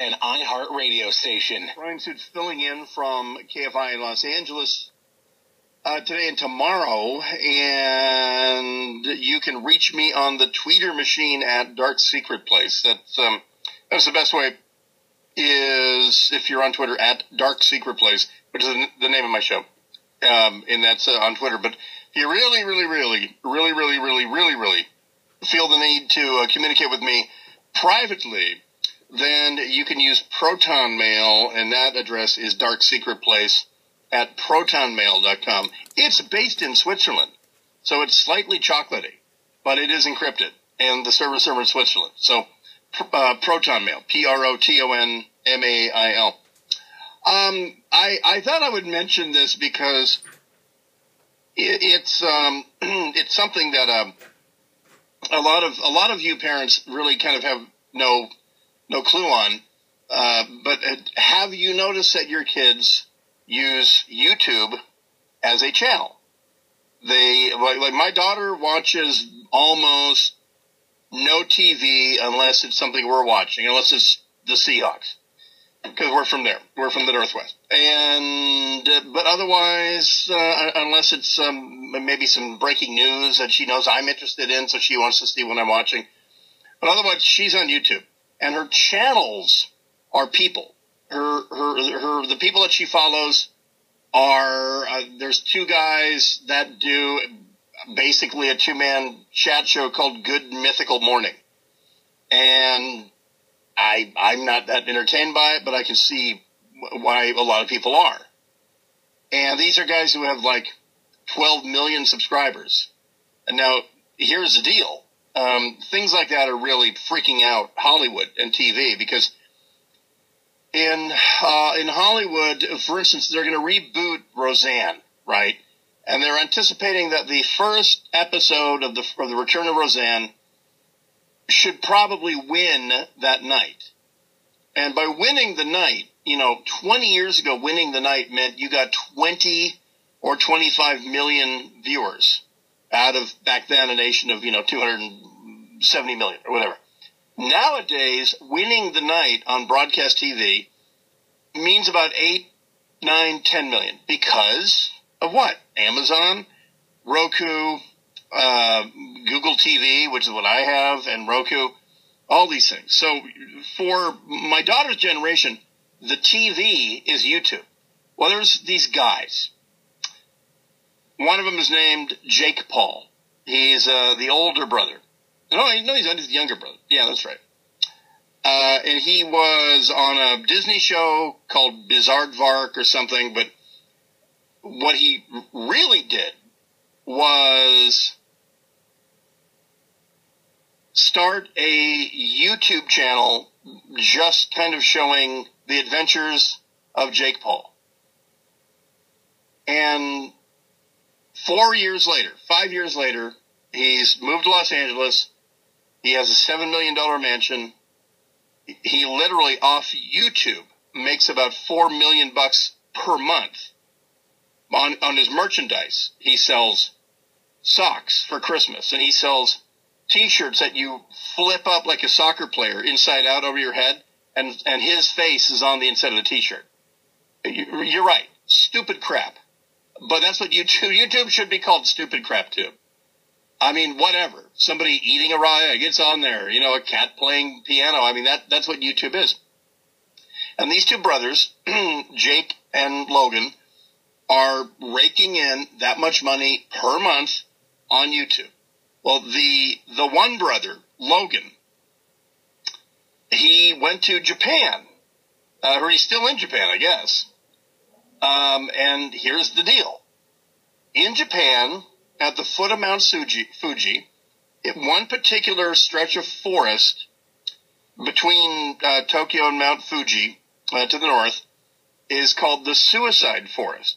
an iHeart radio station. Bryan Suits filling in from KFI in Los Angeles uh, today and tomorrow, and you can reach me on the tweeter machine at Dark Secret Place. That's um, that's the best way. Is if you're on Twitter at Dark Secret Place, which is the name of my show, um, and that's uh, on Twitter. But if you really, really, really, really, really, really, really, really feel the need to uh, communicate with me privately, then you can use Proton Mail, and that address is Dark Secret Place at protonmail.com. It's based in Switzerland, so it's slightly chocolatey, but it is encrypted, and the server server in Switzerland. So, uh, Proton Mail, P-R-O-T-O-N-M-A-I-L. Um, I, I thought I would mention this because it, it's, um, it's something that, um, a lot of, a lot of you parents really kind of have no, no clue on. Uh, but uh, have you noticed that your kids use YouTube as a channel. They like, like my daughter watches almost no TV unless it's something we're watching, unless it's the Seahawks, because we're from there. We're from the Northwest, and uh, but otherwise, uh, unless it's um, maybe some breaking news that she knows I'm interested in, so she wants to see what I'm watching. But otherwise, she's on YouTube, and her channels are people her her her the people that she follows are uh, there's two guys that do basically a two man chat show called Good Mythical Morning, and I I'm not that entertained by it, but I can see why a lot of people are. And these are guys who have like 12 million subscribers. And now here's the deal. Um, things like that are really freaking out Hollywood and TV because in uh, in Hollywood, for instance, they're going to reboot Roseanne, right? And they're anticipating that the first episode of the of the Return of Roseanne should probably win that night. And by winning the night, you know, 20 years ago, winning the night meant you got 20 or 25 million viewers out of back then a nation of, you know, 270 million or whatever. Nowadays, winning the night on broadcast TV means about eight, nine, ten million because of what? Amazon, Roku, uh, Google TV, which is what I have, and Roku, all these things. So for my daughter's generation, the TV is YouTube. Well, there's these guys. One of them is named Jake Paul. He's uh, the older brother no, no, he's not. He's the younger brother. Yeah, that's right. Uh, and he was on a Disney show called Bizaardvark or something. But what he really did was start a YouTube channel just kind of showing the adventures of Jake Paul. And four years later, five years later, he's moved to Los Angeles he has a seven million dollar mansion. He literally off YouTube makes about four million bucks per month on on his merchandise. He sells socks for Christmas, and he sells T-shirts that you flip up like a soccer player inside out over your head, and and his face is on the inside of the T-shirt. You're right, stupid crap. But that's what YouTube YouTube should be called, stupid crap too. I mean, whatever. Somebody eating a raw egg, it's on there. You know, a cat playing piano. I mean, that, that's what YouTube is. And these two brothers, Jake and Logan, are raking in that much money per month on YouTube. Well, the, the one brother, Logan, he went to Japan, uh, or he's still in Japan, I guess. Um, and here's the deal. In Japan, at the foot of Mount Fuji, in one particular stretch of forest between uh, Tokyo and Mount Fuji uh, to the north is called the Suicide Forest.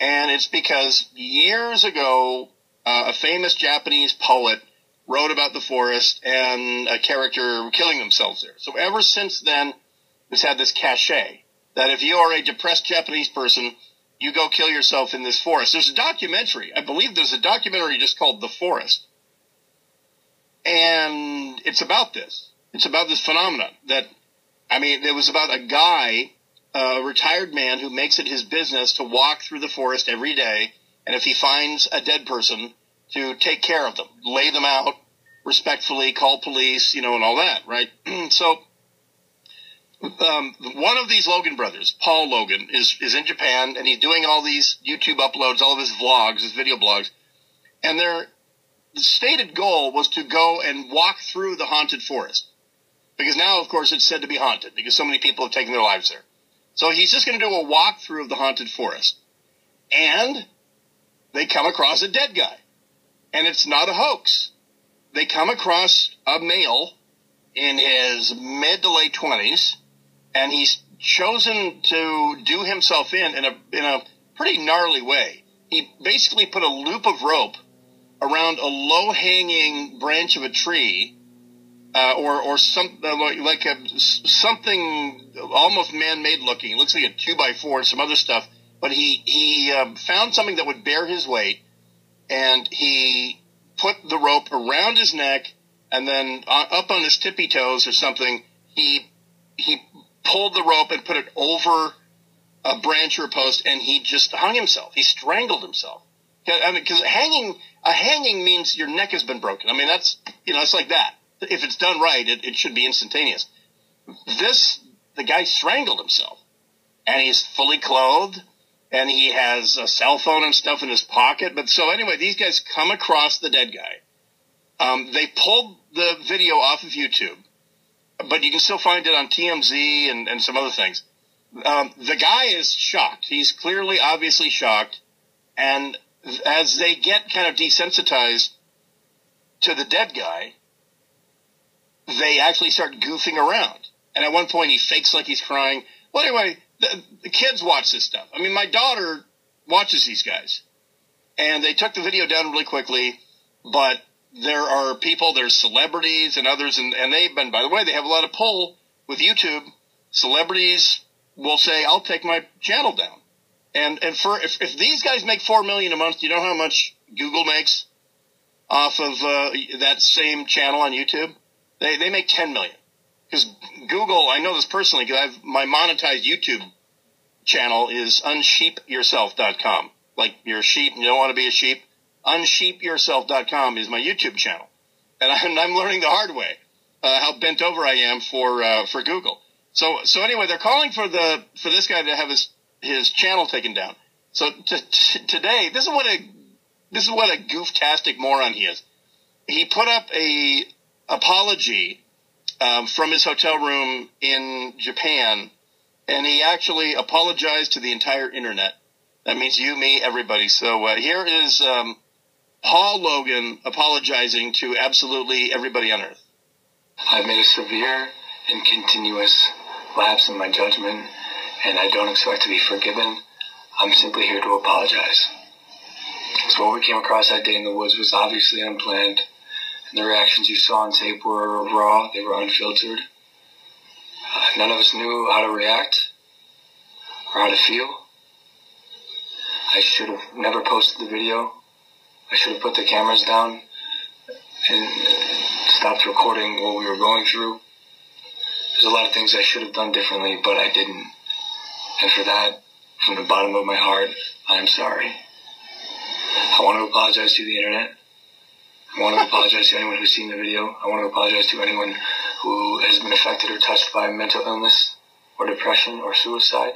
And it's because years ago, uh, a famous Japanese poet wrote about the forest and a character killing themselves there. So ever since then, it's had this cachet that if you are a depressed Japanese person, you go kill yourself in this forest. There's a documentary. I believe there's a documentary just called The Forest. And it's about this. It's about this phenomenon that I mean, it was about a guy, a retired man who makes it his business to walk through the forest every day, and if he finds a dead person, to take care of them, lay them out respectfully, call police, you know, and all that, right? so, um, one of these Logan brothers, Paul Logan, is is in Japan, and he's doing all these YouTube uploads, all of his vlogs, his video blogs, and their stated goal was to go and walk through the haunted forest. Because now, of course, it's said to be haunted because so many people have taken their lives there. So he's just going to do a walkthrough of the haunted forest. And they come across a dead guy. And it's not a hoax. They come across a male in his mid to late twenties, and he's chosen to do himself in in a in a pretty gnarly way. He basically put a loop of rope around a low hanging branch of a tree uh, or or some uh, like a, something almost man-made looking. It looks like a two by four and some other stuff. But he he um, found something that would bear his weight, and he put the rope around his neck, and then uh, up on his tippy toes or something. He he pulled the rope and put it over a branch or a post, and he just hung himself. He strangled himself. Because I mean, hanging a hanging means your neck has been broken. I mean, that's you know, it's like that if it's done right, it, it should be instantaneous. This, the guy strangled himself and he's fully clothed and he has a cell phone and stuff in his pocket. But so anyway, these guys come across the dead guy. Um, they pulled the video off of YouTube, but you can still find it on TMZ and, and some other things. Um, the guy is shocked. He's clearly, obviously shocked. And as they get kind of desensitized to the dead guy, they actually start goofing around. And at one point, he fakes like he's crying. Well, anyway, the, the kids watch this stuff. I mean, my daughter watches these guys, and they took the video down really quickly. But there are people, there's celebrities and others, and, and they've been, by the way, they have a lot of pull with YouTube. Celebrities will say, "I'll take my channel down." And and for if, if these guys make four million a month, you know how much Google makes off of uh, that same channel on YouTube? They they make ten million because Google. I know this personally because I've my monetized YouTube channel is unsheepyourself.com. Like you're a sheep, you don't want to be a sheep. Unsheepyourself.com is my YouTube channel, and I'm, I'm learning the hard way uh, how bent over I am for uh, for Google. So so anyway, they're calling for the for this guy to have his his channel taken down. So t- t- today, this is what a this is what a gooftastic moron he is. He put up a apology um, from his hotel room in Japan, and he actually apologized to the entire internet. That means you, me, everybody. So uh, here is um, Paul Logan apologizing to absolutely everybody on earth. I've made a severe and continuous lapse in my judgment, and I don't expect to be forgiven. I'm simply here to apologize. So what we came across that day in the woods was obviously unplanned and the reactions you saw on tape were raw, they were unfiltered. Uh, none of us knew how to react or how to feel. I should have never posted the video. I should have put the cameras down and uh, stopped recording what we were going through. There's a lot of things I should have done differently, but I didn't. And for that, from the bottom of my heart, I am sorry. I want to apologize to the internet. I want to apologize to anyone who's seen the video. I want to apologize to anyone who has been affected or touched by mental illness or depression or suicide.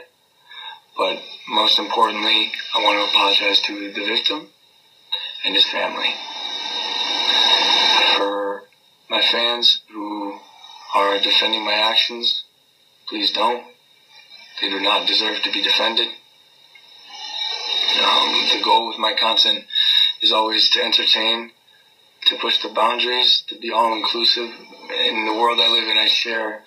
But most importantly, I want to apologize to the victim and his family. For my fans who are defending my actions, please don't. They do not deserve to be defended. Um, the goal with my content is always to entertain to push the boundaries, to be all inclusive. In the world I live in, I share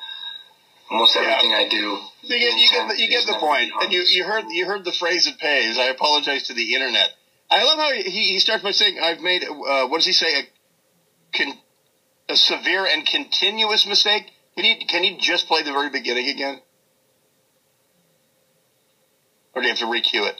almost everything yeah. I do. You get, you get, the, you get the point. And you, you heard you heard the phrase it pays. I apologize to the internet. I love how he, he starts by saying, "I've made uh, what does he say? A, con, a severe and continuous mistake." Can he can you just play the very beginning again, or do you have to recue it?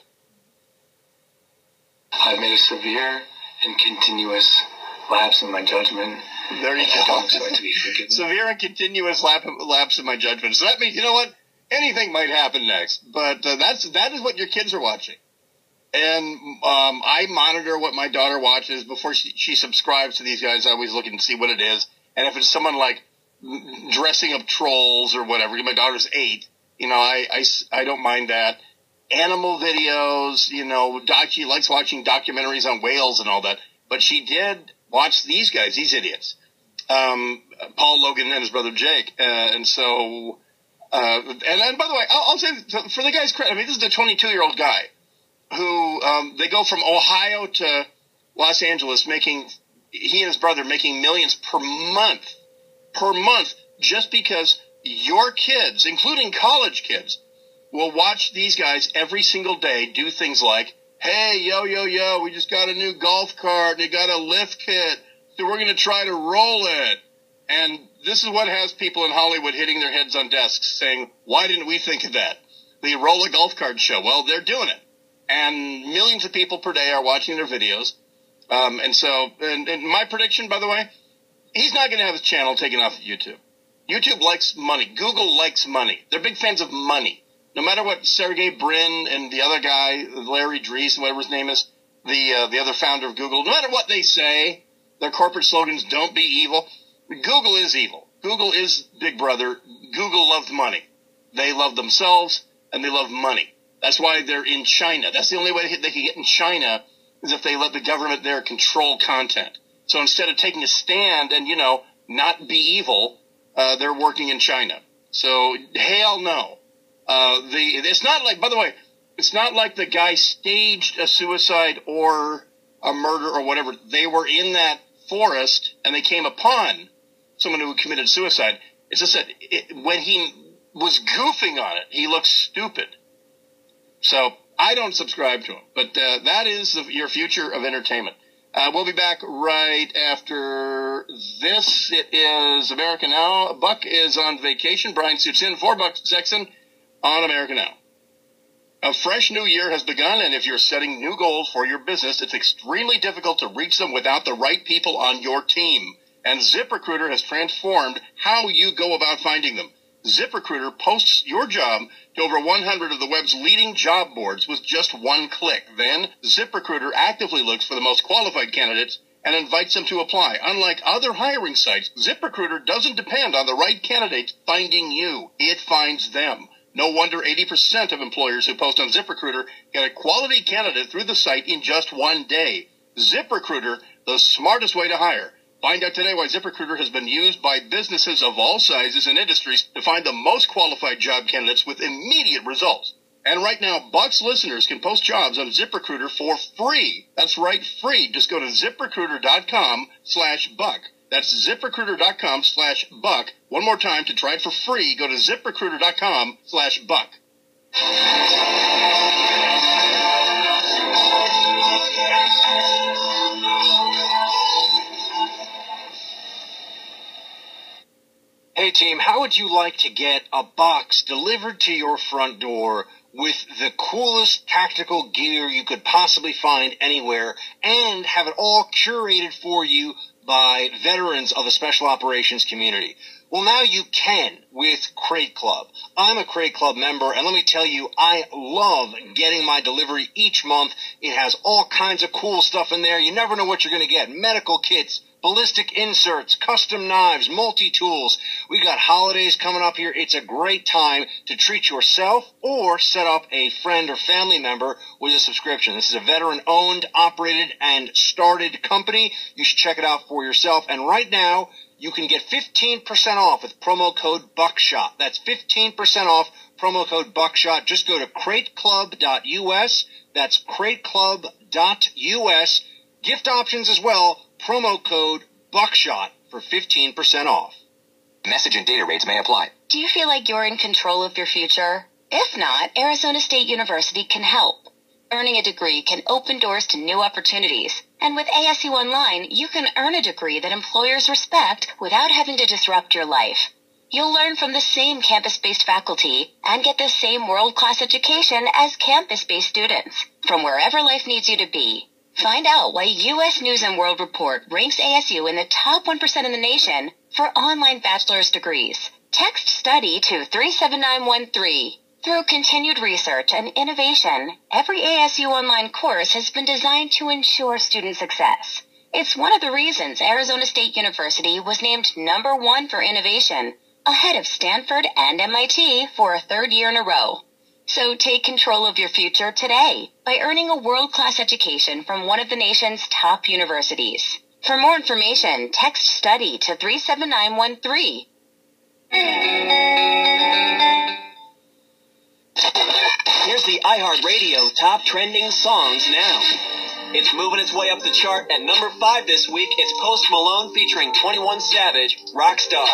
I've made a severe and continuous lapse in my judgment, There you go. don't expect to be forgiven. Severe and continuous lap, lapse in my judgment. So that means, you know what? Anything might happen next. But uh, that's that is what your kids are watching. And um, I monitor what my daughter watches before she, she subscribes to these guys. I always look and see what it is. And if it's someone like dressing up trolls or whatever, my daughter's eight, you know, I, I, I don't mind that. Animal videos, you know, doc, she likes watching documentaries on whales and all that. But she did watch these guys, these idiots. Um, Paul Logan and his brother Jake. Uh, and so, uh, and, and by the way, I'll, I'll say for the guy's credit, I mean, this is a 22 year old guy who, um, they go from Ohio to Los Angeles making, he and his brother making millions per month, per month, just because your kids, including college kids, will watch these guys every single day do things like, hey, yo, yo, yo, we just got a new golf cart and it got a lift kit, so we're to try to roll it. And this is what has people in Hollywood hitting their heads on desks saying, why didn't we think of that? The roll a golf cart show. Well, they're doing it. And millions of people per day are watching their videos. Um, and so, and, and my prediction, by the way, he's not going to have his channel taken off of YouTube. YouTube likes money. Google likes money. They're big fans of money. No matter what Sergey Brin and the other guy, Larry Dries, whatever his name is, the uh, the other founder of Google, no matter what they say, their corporate slogans don't be evil. Google is evil. Google is Big Brother. Google loves money. They love themselves and they love money. That's why they're in China. That's the only way they can get in China is if they let the government there control content. So instead of taking a stand and, you know, not be evil, uh, they're working in China. So hell no. Uh, the, it's not like, by the way, it's not like the guy staged a suicide or a murder or whatever. They were in that forest and they came upon someone who committed suicide. It's just that it, when he was goofing on it, he looked stupid. So I don't subscribe to them, but uh, that is the, your future of entertainment. Uh, we'll be back right after this. It is America Now. Buck is on vacation. Bryan Suits in for Buck Sexton on America Now. A fresh new year has begun, and if you're setting new goals for your business, it's extremely difficult to reach them without the right people on your team. And ZipRecruiter has transformed how you go about finding them. ZipRecruiter posts your job to over 100 of the web's leading job boards with just one click. Then, ZipRecruiter actively looks for the most qualified candidates and invites them to apply. Unlike other hiring sites, ZipRecruiter doesn't depend on the right candidates finding you. It finds them. No wonder 80% of employers who post on ZipRecruiter get a quality candidate through the site in just one day. ZipRecruiter, the smartest way to hire. Find out today why ZipRecruiter has been used by businesses of all sizes and industries to find the most qualified job candidates with immediate results. And right now, Bucks listeners can post jobs on ZipRecruiter for free. That's right, free. Just go to ziprecruiter.com slash buck. That's ziprecruiter.com slash buck. One more time to try it for free. Go to ziprecruiter.com slash buck. Hey team, how would you like to get a box delivered to your front door with the coolest tactical gear you could possibly find anywhere and have it all curated for you by veterans of the special operations community? Well, now you can with Crate Club. I'm a Crate Club member, and let me tell you, I love getting my delivery each month. It has all kinds of cool stuff in there. You never know what you're going to get. Medical kits, ballistic inserts, custom knives, multi-tools. We got holidays coming up here. It's a great time to treat yourself or set up a friend or family member with a subscription. This is a veteran owned, operated, and started company. You should check it out for yourself. And right now, you can get 15% off with promo code Buckshot. That's 15% off promo code Buckshot. Just go to crateclub.us. That's crateclub.us. Gift options as well. Promo code Buckshot for 15% off. Message and data rates may apply. Do you feel like you're in control of your future? If not, Arizona State University can help. Earning a degree can open doors to new opportunities. And with ASU Online, you can earn a degree that employers respect without having to disrupt your life. You'll learn from the same campus-based faculty and get the same world-class education as campus-based students from wherever life needs you to be. Find out why U.S. News and World Report ranks ASU in the top 1% in the nation for online bachelor's degrees. Text study to 37913. Through continued research and innovation, every ASU online course has been designed to ensure student success. It's one of the reasons Arizona State University was named number one for innovation, ahead of Stanford and MIT for a third year in a row. So take control of your future today by earning a world-class education from one of the nation's top universities. For more information, text study to 37913. Here's the iHeartRadio top trending songs now. It's moving its way up the chart at number five this week. It's Post Malone featuring 21 Savage, Rockstar.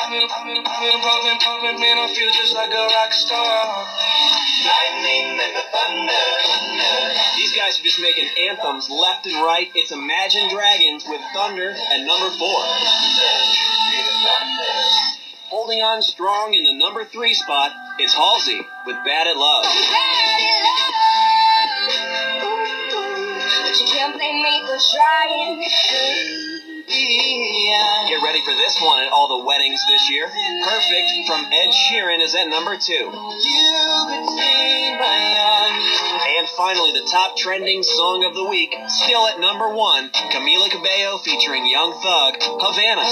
These guys are just making anthems left and right. It's Imagine Dragons with Thunder at number four. Holding on strong in the number three spot, it's Halsey with Bad at Love. Get ready for this one at all the weddings this year. Perfect from Ed Sheeran is at number two. And finally, the top trending song of the week, still at number one, Camila Cabello featuring Young Thug, Havana.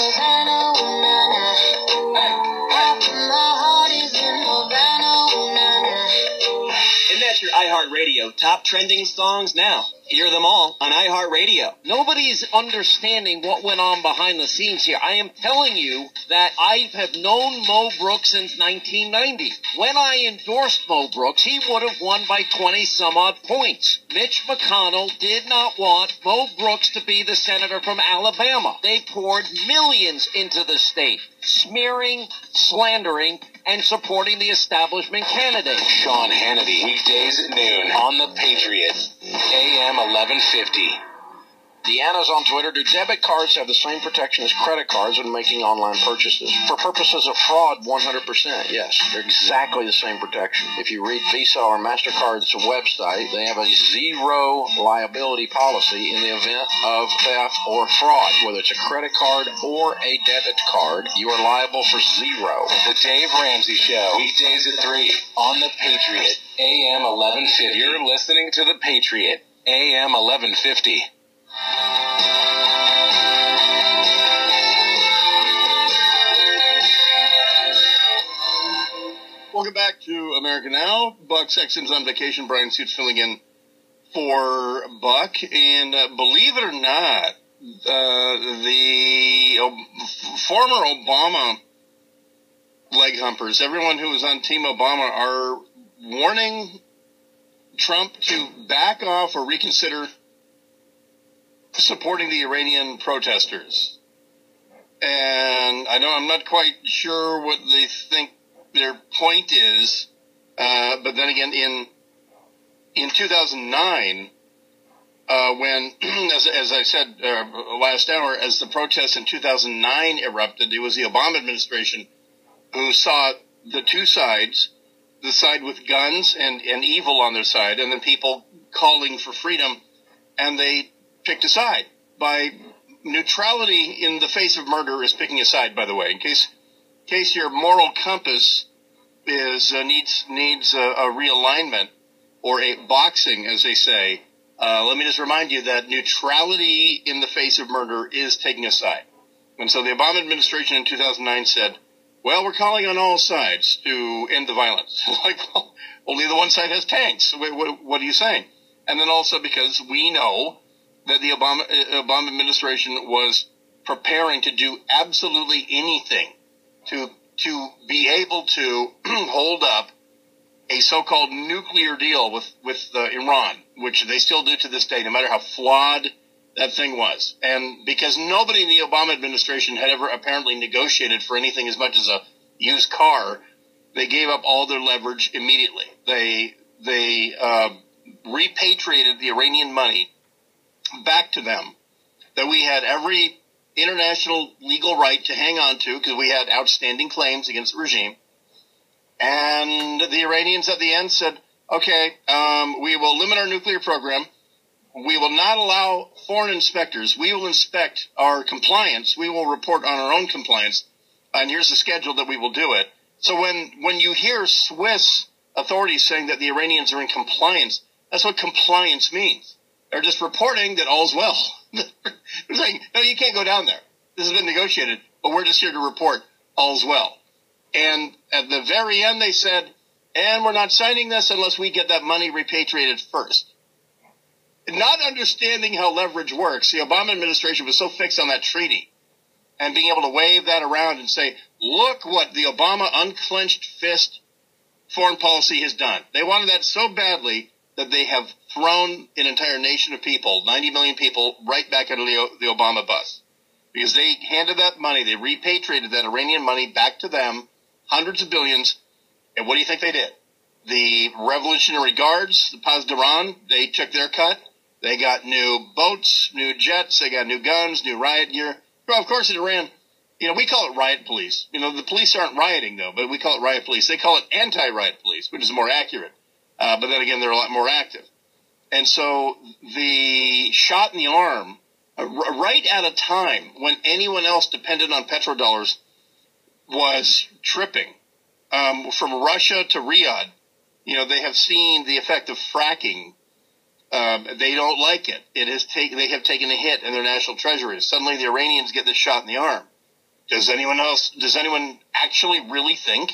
And that's your iHeartRadio top trending songs now. Hear them all on iHeartRadio. Nobody's understanding what went on behind the scenes here. I am telling you that I have known Mo Brooks since 1990. When I endorsed Mo Brooks, he would have won by 20 some odd points. Mitch McConnell did not want Mo Brooks to be the senator from Alabama. They poured millions into the state, smearing, slandering, and supporting the establishment candidate. Sean Hannity, weekdays at noon on the Patriot, AM 1150. Deanna's on Twitter. Do debit cards have the same protection as credit cards when making online purchases? For purposes of fraud, 100%. Yes, they're exactly the same protection. If you read Visa or MasterCard's website, they have a zero liability policy in the event of theft or fraud. Whether it's a credit card or a debit card, you are liable for zero. The Dave Ramsey Show, weekdays at 3 on the Patriot, AM 1150. You're listening to the Patriot, AM 1150. Welcome back to America Now. Buck Sexton's on vacation. Bryan Suits filling in for Buck. And uh, believe it or not, uh, the uh, former Obama leg humpers, everyone who was on Team Obama, are warning Trump to back off or reconsider supporting the Iranian protesters. And I know I'm not quite sure what they think their point is, uh, but then again, in in 2009, uh, when, as, as I said uh, last hour, as the protests in 2009 erupted, it was the Obama administration who saw the two sides, the side with guns and, and evil on their side, and then people calling for freedom, and they picked a side. By neutrality in the face of murder is picking a side, by the way, in case case your moral compass is uh, needs needs a, a, realignment or a boxing, as they say. Uh, let me just remind you that neutrality in the face of murder is taking a side. And so the Obama administration in 2009 said, "Well, we're calling on all sides to end the violence." like, well, only the one side has tanks. What, what, what are you saying? And then also because we know that the Obama Obama administration was preparing to do absolutely anything to to be able to hold up a so-called nuclear deal with with uh, Iran, which they still do to this day, no matter how flawed that thing was, and because nobody in the Obama administration had ever apparently negotiated for anything as much as a used car, they gave up all their leverage immediately. They they uh, repatriated the Iranian money back to them that we had every international legal right to hang on to because we had outstanding claims against the regime. And the Iranians at the end said, okay, um, we will limit our nuclear program. We will not allow foreign inspectors. We will inspect our compliance. We will report on our own compliance. And here's the schedule that we will do it. So when, when you hear Swiss authorities saying that the Iranians are in compliance, that's what compliance means. They're just reporting that all's well. They're saying, no, you can't go down there. This has been negotiated, but we're just here to report all's well. And at the very end, they said, and we're not signing this unless we get that money repatriated first. Not understanding how leverage works, the Obama administration was so fixed on that treaty and being able to wave that around and say, look what the Obama unclenched fist foreign policy has done. They wanted that so badly that they have thrown an entire nation of people, 90 million people, right back into the, the Obama bus. Because they handed that money, they repatriated that Iranian money back to them, hundreds of billions, and what do you think they did? The Revolutionary Guards, the Pasdaran, they took their cut. They got new boats, new jets, they got new guns, new riot gear. Well, of course, in Iran, you know, we call it riot police. You know, the police aren't rioting though, but we call it riot police. They call it anti-riot police, which is more accurate. Uh, but then again, they're a lot more active. And so the shot in the arm, uh, right at a time when anyone else depended on petrodollars was tripping, um, from Russia to Riyadh, you know, they have seen the effect of fracking. Um, they don't like it. It has taken, they have taken a hit in their national treasuries. Suddenly the Iranians get this shot in the arm. Does anyone else, does anyone actually really think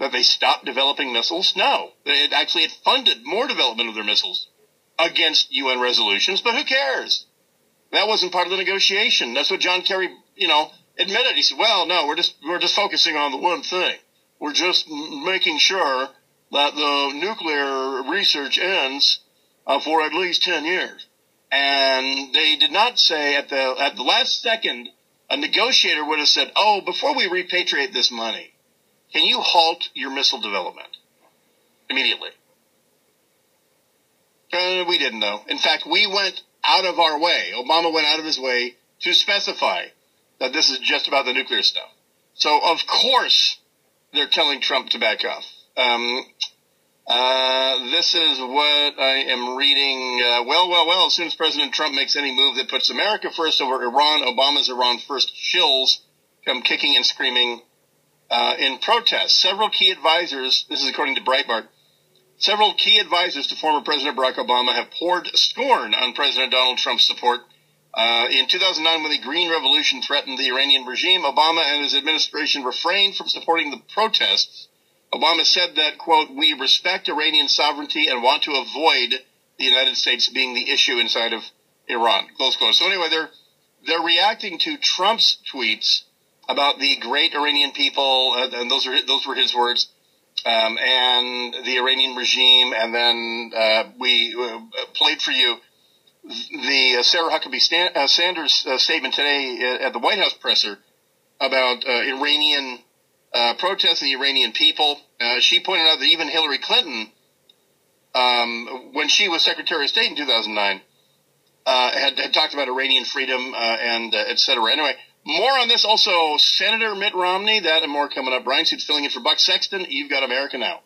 that they stopped developing missiles? No. It actually it funded more development of their missiles against UN resolutions, but who cares? That wasn't part of the negotiation. That's what John Kerry, you know, admitted. He said, well, no, we're just, we're just focusing on the one thing. We're just making sure that the nuclear research ends uh, for at least 10 years. And they did not say at the, at the last second, a negotiator would have said, oh, before we repatriate this money, can you halt your missile development immediately? Uh, we didn't know. In fact, we went out of our way. Obama went out of his way to specify that this is just about the nuclear stuff. So of course they're telling Trump to back off. Um, uh, this is what I am reading. Uh, well, well, well, as soon as President Trump makes any move that puts America first over Iran, Obama's Iran first shills come kicking and screaming uh, in protest. Several key advisors, this is according to Breitbart, several key advisors to former President Barack Obama have poured scorn on President Donald Trump's support. Uh, in 2009, when the Green Revolution threatened the Iranian regime, Obama and his administration refrained from supporting the protests. Obama said that, quote, we respect Iranian sovereignty and want to avoid the United States being the issue inside of Iran, close quote. So anyway, they're, they're reacting to Trump's tweets about the great Iranian people, uh, and those are those were his words, um, and the Iranian regime. And then uh, we uh, played for you the uh, Sarah Huckabee Stan- uh, Sanders uh, statement today at the White House presser about Iranian Uh, protests and the Iranian people. Uh, she pointed out that even Hillary Clinton, um, when she was Secretary of State in 2009, uh, had, had, talked about Iranian freedom and et cetera. Anyway. More on this also, Senator Mitt Romney, that and more coming up. Bryan Suits filling in for Buck Sexton. You've got America Now.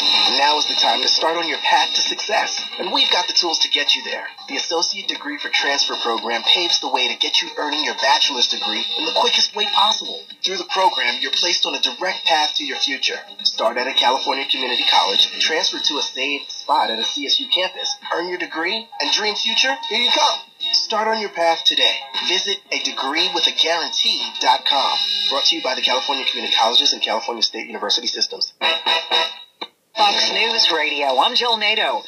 Now is the time to start on your path to success, and we've got the tools to get you there. The Associate Degree for Transfer program paves the way to get you earning your bachelor's degree in the quickest way possible. Through the program, you're placed on a direct path to your future. Start at a California community college, transfer to a saved spot at a CSU campus, earn your degree, and dream future, here you come. Start on your path today. Visit a degreewithaguarantee.com. Brought to you by the California Community Colleges and California State University Systems. Fox News Radio. I'm Jill Nato.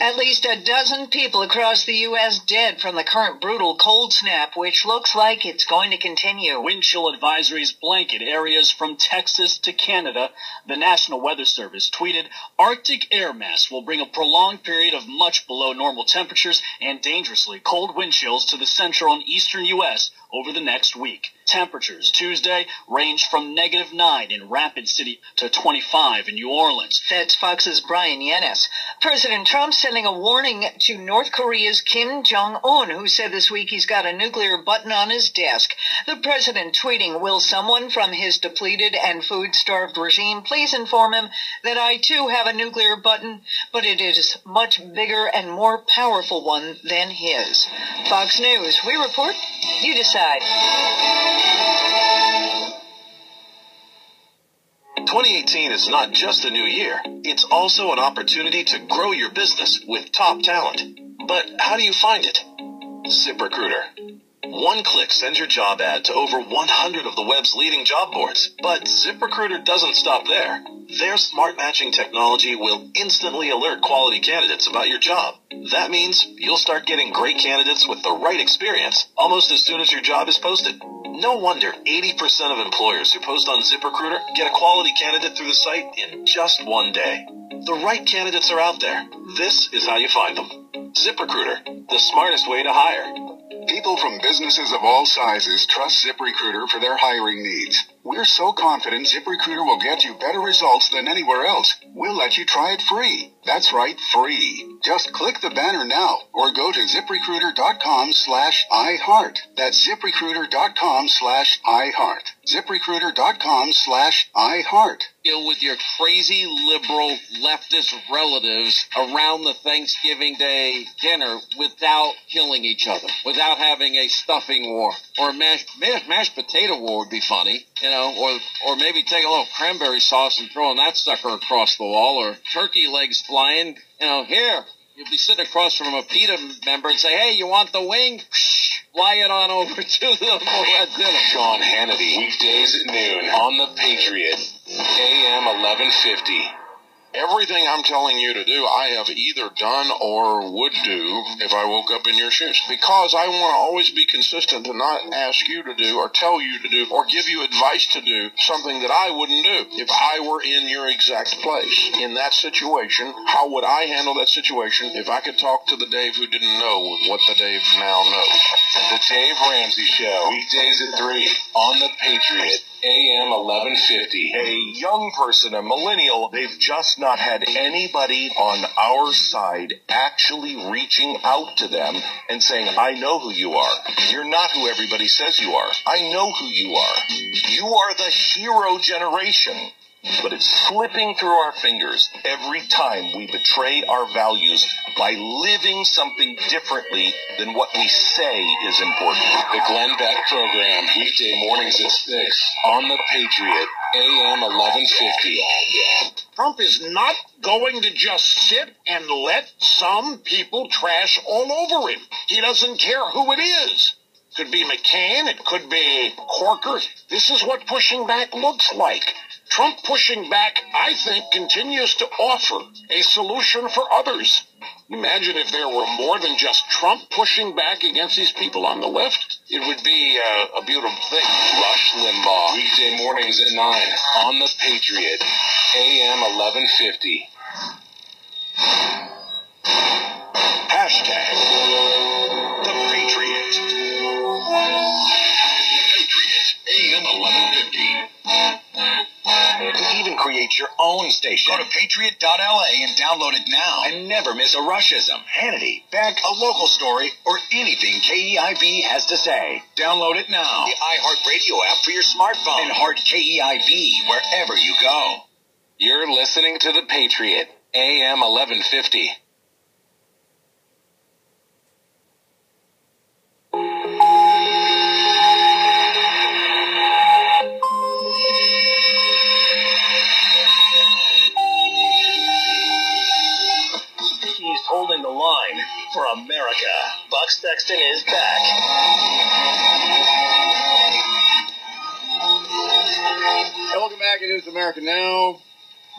At least a dozen people across the U.S. dead from the current brutal cold snap, which looks like it's going to continue. Wind chill advisories blanket areas from Texas to Canada. The National Weather Service tweeted, Arctic air mass will bring a prolonged period of much below normal temperatures and dangerously cold wind chills to the central and eastern U.S. over the next week. Temperatures Tuesday range from negative 9 in Rapid City to 25 in New Orleans. That's Fox's Bryan Llenas. President Trump sending a warning to North Korea's Kim Jong Un, who said this week he's got a nuclear button on his desk. The president tweeting, Will someone from his depleted and food starved regime please inform him that I too have a nuclear button, but it is much bigger and more powerful one than his. Fox News, we report, you decide. 2018 is not just a new year, it's also an opportunity to grow your business with top talent. But how do you find it? ZipRecruiter. One click sends your job ad to over 100 of the web's leading job boards. But ZipRecruiter doesn't stop there. Their smart matching technology will instantly alert quality candidates about your job. That means you'll start getting great candidates with the right experience almost as soon as your job is posted. No wonder 80% of employers who post on ZipRecruiter get a quality candidate through the site in just one day. The right candidates are out there. This is how you find them. ZipRecruiter, the smartest way to hire. People from businesses of all sizes trust ZipRecruiter for their hiring needs. We're so confident ZipRecruiter will get you better results than anywhere else. We'll let you try it free. That's right, free. Just click the banner now or go to ziprecruiter.com slash iHeart. That's ziprecruiter.com slash iHeart. ziprecruiter.com slash iHeart. Deal with your crazy liberal leftist relatives around the Thanksgiving Day dinner without killing each other, without having a stuffing war or a mashed, mashed, potato war would be funny, you know, or or maybe take a little cranberry sauce and throwing that sucker across the wall, or turkey legs flying, you know, here. You'll be sitting across from a PETA member and say, hey, you want the wing? Fly it on over to the at dinner. Sean Hannity, weekdays at noon on the Patriot, AM 1150. Everything I'm telling you to do, I have either done or would do if I woke up in your shoes. Because I want to always be consistent to not ask you to do or tell you to do or give you advice to do something that I wouldn't do if I were in your exact place. In that situation, how would I handle that situation if I could talk to the Dave who didn't know what the Dave now knows? The Dave Ramsey Show, weekdays at 3 on the Patriot. AM 1150. A young person, a millennial, they've just not had anybody on our side actually reaching out to them and saying, I know who you are. You're not who everybody says you are. I know who you are. You are the hero generation. But it's slipping through our fingers every time we betray our values by living something differently than what we say is important. The Glenn Beck program, weekday mornings at 6 on the Patriot, AM 1150. Trump is not going to just sit and let some people trash all over him. He doesn't care who it is. Could be McCain, it could be Corker. This is what pushing back looks like. Trump pushing back, I think, continues to offer a solution for others. Imagine if there were more than just Trump pushing back against these people on the left. It would be uh, a beautiful thing. Rush Limbaugh, weekday mornings at 9 on the Patriot, AM 1150. Hashtag the Patriot. Patriot, AM 1150. Own station. Go to patriot.la and download it now. And never miss a Rushism, Hannity, Beck, a local story, or anything KEIB has to say. Download it now. The iHeartRadio app for your smartphone. And heart KEIB wherever you go. You're listening to the Patriot, AM 1150. America. Buck Sexton is back. Hey, welcome back. It is America Now.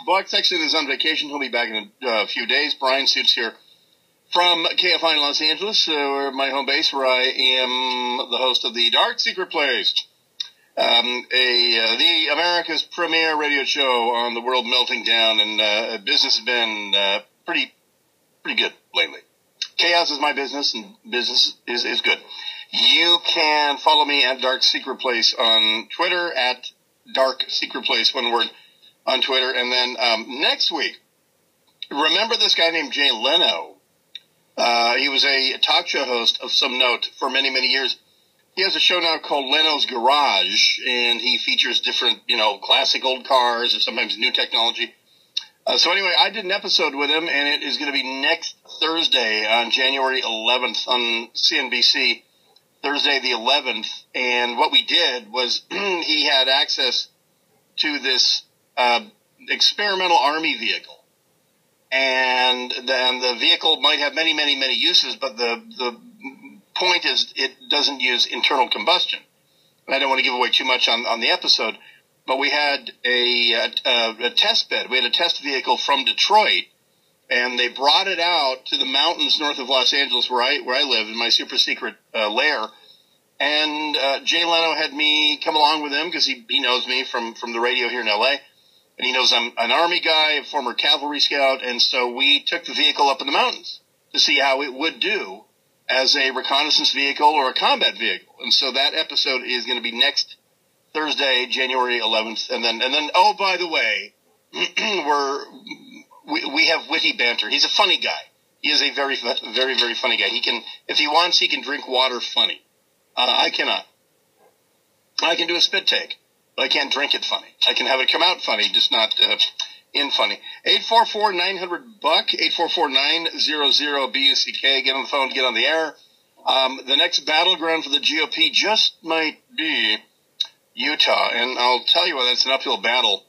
Buck Sexton is on vacation. He'll be back in a uh, few days. Bryan Suits here from KFI in Los Angeles, uh, my home base, where I am the host of the Dark Secret Place, um, a uh, the America's premier radio show on the world melting down, and uh, business has been uh, pretty pretty good lately. Chaos is my business, and business is is good. You can follow me at Dark Secret Place on Twitter, at Dark Secret Place, one word, on Twitter. And then um, next week, remember this guy named Jay Leno? Uh, he was a talk show host of some note for many, many years. He has a show now called Leno's Garage, and he features different, you know, classic old cars or sometimes new technology. Uh, so anyway, I did an episode with him, and it is going to be next Thursday on January 11th on CNBC. Thursday the 11th, and what we did was he had access to this uh, experimental army vehicle, and then the vehicle might have many, many, many uses, but the the point is it doesn't use internal combustion. I don't want to give away too much on on the episode, but we had a, a, a test bed. We had a test vehicle from Detroit, and they brought it out to the mountains north of Los Angeles, where I where I live in my super secret uh, lair. And uh, Jay Leno had me come along with him because he he knows me from from the radio here in L.A. And he knows I'm an army guy, a former cavalry scout, and so we took the vehicle up in the mountains to see how it would do as a reconnaissance vehicle or a combat vehicle. And so that episode is going to be next Thursday, January 11th. And then, and then, oh, by the way, we're, we, we have witty banter. He's a funny guy. He is a very, very, very funny guy. He can, if he wants, he can drink water funny. Uh, I cannot. I can do a spit take, but I can't drink it funny. I can have it come out funny, just not, uh, in funny. 844-900 buck, 844-900-BUCK. Get on the phone, get on the air. Um, the next battleground for the GOP just might be Utah, and I'll tell you why that's an uphill battle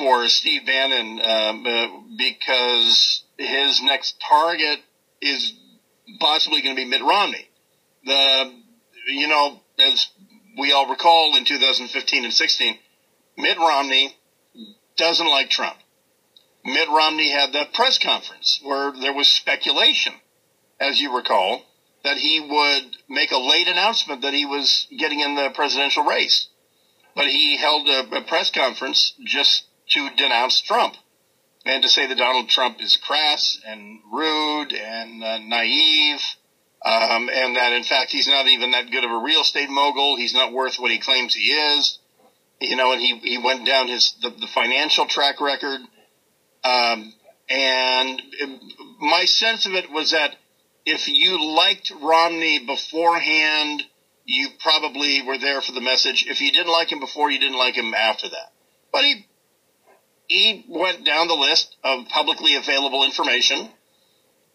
for Steve Bannon um, uh, because his next target is possibly going to be Mitt Romney. The you know as we all recall in 2015 and 16, Mitt Romney doesn't like Trump. Mitt Romney had that press conference where there was speculation, as you recall, that he would make a late announcement that he was getting in the presidential race. But he held a, a press conference just to denounce Trump and to say that Donald Trump is crass and rude and uh, naive, um, and that in fact he's not even that good of a real estate mogul. He's not worth what he claims he is. You know, and he, he went down his the, the financial track record. Um, and it, my sense of it was that if you liked Romney beforehand, you probably were there for the message. If you didn't like him before, you didn't like him after that. But he he went down the list of publicly available information,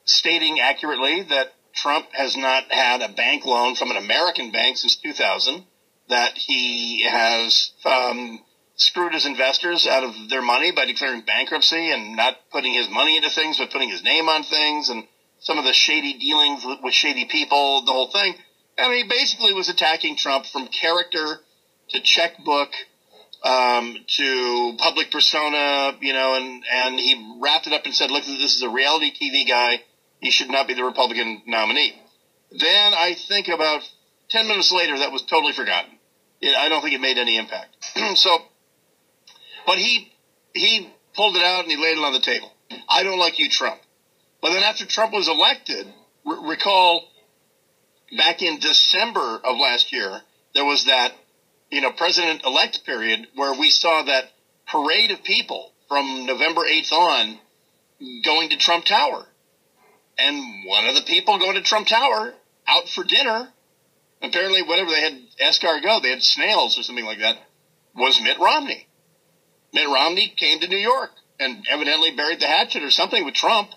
stating accurately that Trump has not had a bank loan from an American bank since 2000, that he has um, screwed his investors out of their money by declaring bankruptcy and not putting his money into things, but putting his name on things, and some of the shady dealings with, shady people, the whole thing. I mean, he basically was attacking Trump from character to checkbook um, to public persona, you know, and, and he wrapped it up and said, look, this is a reality TV guy. He should not be the Republican nominee. Then I think about 10 minutes later, that was totally forgotten. It, I don't think it made any impact. so, but he, he pulled it out and he laid it on the table. I don't like you, Trump. But then after Trump was elected, r- recall back in December of last year, there was that, you know, president elect period where we saw that parade of people from November 8th on going to Trump Tower. And one of the people going to Trump Tower out for dinner, apparently whatever they had escargot, they had snails or something like that, was Mitt Romney. Mitt Romney came to New York and evidently buried the hatchet or something with Trump.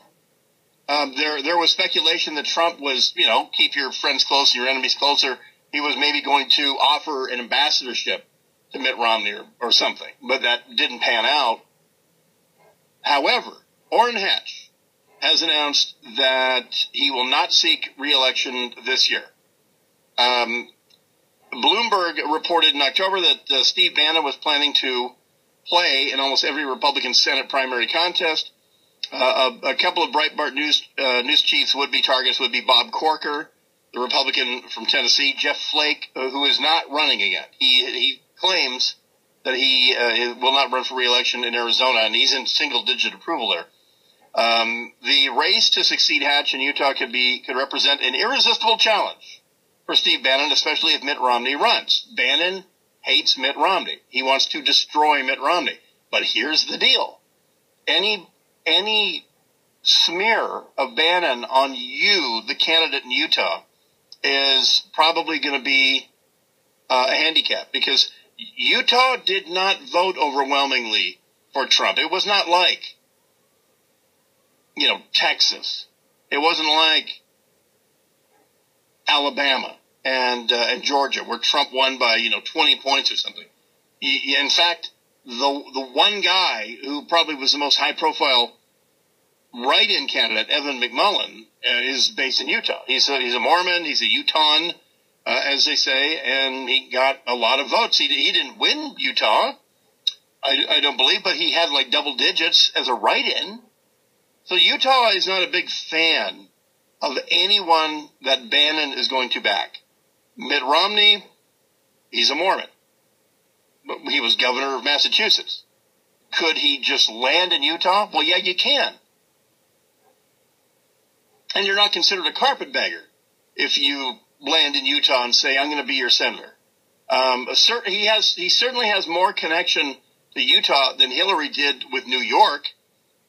Um, there, there was speculation that Trump was, you know, keep your friends close and your enemies closer. He was maybe going to offer an ambassadorship to Mitt Romney or, or something, but that didn't pan out. However, Orrin Hatch has announced that he will not seek reelection this year. Um, Bloomberg reported in October that uh, Steve Bannon was planning to play in almost every Republican Senate primary contest. Uh, a, a, couple of Breitbart news uh, news chiefs would be targets would be Bob Corker, the Republican from Tennessee, Jeff Flake, uh, who is not running again. He he claims that he uh, will not run for reelection in Arizona, and he's in single digit approval there. Um, the race to succeed Hatch in Utah could be could represent an irresistible challenge for Steve Bannon, especially if Mitt Romney runs. Bannon hates Mitt Romney. He wants to destroy Mitt Romney. But here's the deal. Any, any smear of Bannon on you, the candidate in Utah, is probably going to be uh, a handicap because Utah did not vote overwhelmingly for Trump. It was not like, you know, Texas. It wasn't like Alabama and uh, and Georgia, where Trump won by you know 20 points or something. In fact, the the one guy who probably was the most high profile write-in candidate, Evan McMullin, uh, is based in Utah. He's a, he's a Mormon. He's a Utahn, uh, as they say, and he got a lot of votes. He, he didn't win Utah, I, I don't believe, but he had like double digits as a write-in. So Utah is not a big fan of anyone that Bannon is going to back. Mitt Romney, he's a Mormon. He was governor of Massachusetts. Could he just land in Utah? Well, yeah, you can. And you're not considered a carpetbagger if you land in Utah and say, I'm going to be your senator. Um, he has, he certainly has more connection to Utah than Hillary did with New York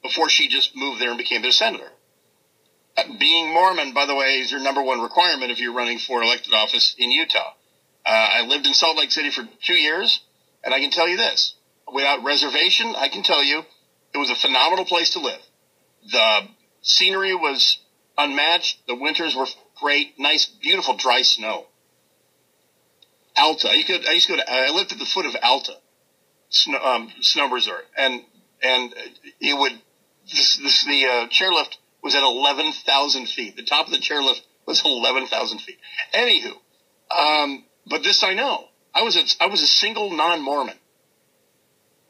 before she just moved there and became their senator. Uh, being Mormon, by the way, is your number one requirement if you're running for elected office in Utah. Uh, I lived in Salt Lake City for two years, and I can tell you this. Without reservation, I can tell you it was a phenomenal place to live. The scenery was unmatched. The winters were great. Nice, beautiful, dry snow. Alta. You could, I used to go to, I lived at the foot of Alta snow, um, snow resort and, and it would, this, this, the, uh, chairlift was at 11,000 feet. The top of the chairlift was 11,000 feet. Anywho, um, but this I know. I was a, I was a single non-Mormon.